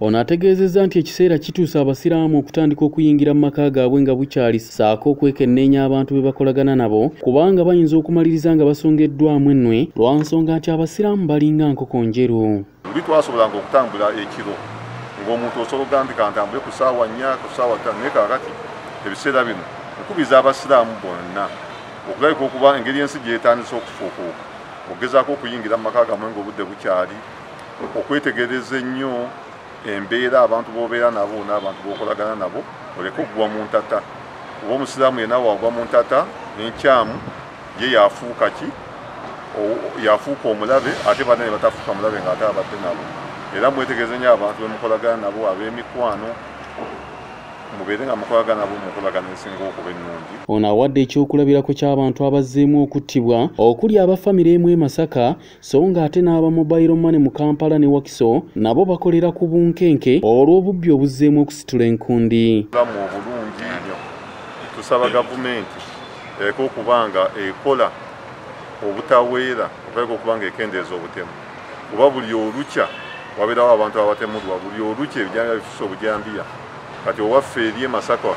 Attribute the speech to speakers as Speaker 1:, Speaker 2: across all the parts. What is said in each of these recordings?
Speaker 1: ono ategeezezza nti ekiseera kituuse abasiraamu okutandika okuyingira mu maka gaabwe nga bukyali ssaako okwekenneenya abantu be bakolagana nabo kubanga bayinza okumaliriza nga basongeddwamu ennwe lwa nsonga nti abasiraamu balinga nkoko njeru.
Speaker 2: Luli twasobolanga okutambula ekiro ng'omuntu osobola okugambika ntambule ku ssaawa nnya ku ssaawa ttaano naye kaakati ebiseera bino nkubiriza abasiraamu bonna okulabika okuba engeri ensi gyetandisa okufuukuuka ogezaako okuyingira mu maka gammwe ng'obudde bukyali okwetegereza ennyo embeera abantu b'obeera nabo n'abantu b'okolagana nabo oleke okugwa mu ntata. Oba omusiraamu yenna wagwa mu ntata n'enkyamu ye yafuuka ki? Yafuuka omulabe ate banne ne batafuuka mulabe ng'ate abadde nabo. Era mwetegereze nnyo abantu bemukolagana nabo ab'emikwano mubeere nga mukolagana nabo mukolagana esinga okuba ennungi.
Speaker 1: Ono awadde ekyokulabirako ky'abantu abazzeemu okuttibwa okuli aba famire emu e masaka so ng'ate n'aba mobile money mu kampala ne wakiso nabo bakolera ku bunkenke olw'obubbi obuzzeemu okusitula enkundi.
Speaker 2: Bulamu obulungi nnyo tusaba gavumenti ereka okuba nga ekola obutaweera okuleka okuba nga ekendeeza obutemu. Kuba buli olukya wabeerawo abantu abatemulwa buli olukya ebijambiya bifuse obujambiya kati owaffe eri e masaka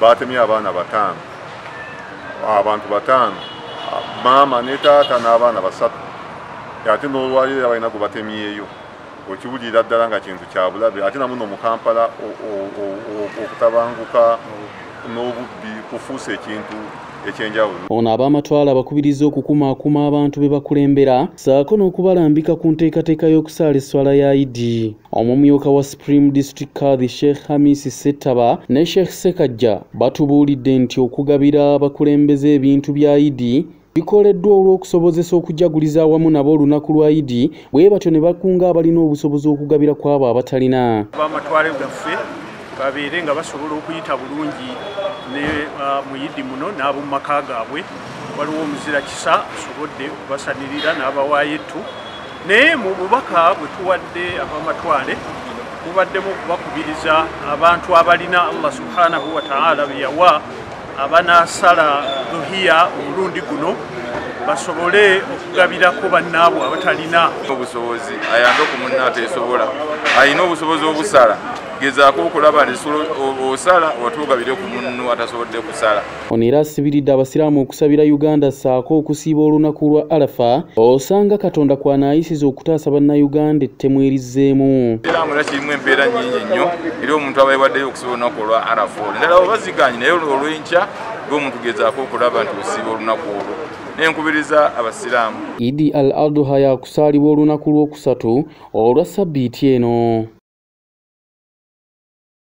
Speaker 2: batemye abaana bataano. Abantu bataano. Maama ne taata n'abaana basatu. Ate n'olwaliro era balina gwe batemyeyo okiwulira ddala nga kintu kya bulabe. Ate namuno mu kampala okutabanguka n'obubbi kufuusa ekintu ekyenjawulo.
Speaker 1: Ono ab'amatwala bakubiriza okukumaakuma abantu be bakulembera ssaako n'okubalambika ku nteekateeka y'okusaala esswala ya idi omumyuka wa supreme district kadhi sheikh hamisi settaba ne sheikh sekajja batubuulidde nti okugabira abakulembeze ebintu bya idi bikoleddwa olw'okusobozesa okujaguliza awamu nabo olunaku lwa idi bwe batyo ne bakunga abalina obusobozi okugabira ku abo abatalina
Speaker 3: abamatwale gaffe babeere nga basobola okuyita bulungi ne mu yidi muno n'ab'omu maka gaabwe. Waliwo omuzira kisa asobodde okubasanirira n'abawaayo ettu. Naye mu bubaka bwe tuwadde abamatwale mubaddemu okubakubiriza abantu abalina allah subhanahu wataala be yawa abanaasala luhiya omulundi guno basobole okugabirako bannaabwe abatalina
Speaker 4: obusobozi. Ayambe ku munna ateesobola alina obusobozi obusala. Gezaako okulaba osala otugabire ku munnu atasobodde kusala.
Speaker 1: Ono era asibiridde abasiraamu okusabira uganda ssaako okusiiba olunaku lwa arafa osanga katonda kwanaayisiza okutaasa bannayuganda ettemu erizzeemu
Speaker 4: siraamu era kirimu embeera nnyingi nnyo era omuntu abayiwaddeyo okusiba olunaku olwa arafa olwo. Endala obaziganye naye olwenkya ng'omuntu gezaako okulaba nti osiiba olunaku olwo nenkubiriza abasiraamu.
Speaker 1: Idi al adha yakusaalibwa olunaku lwokusatu olwa sabbiiti eno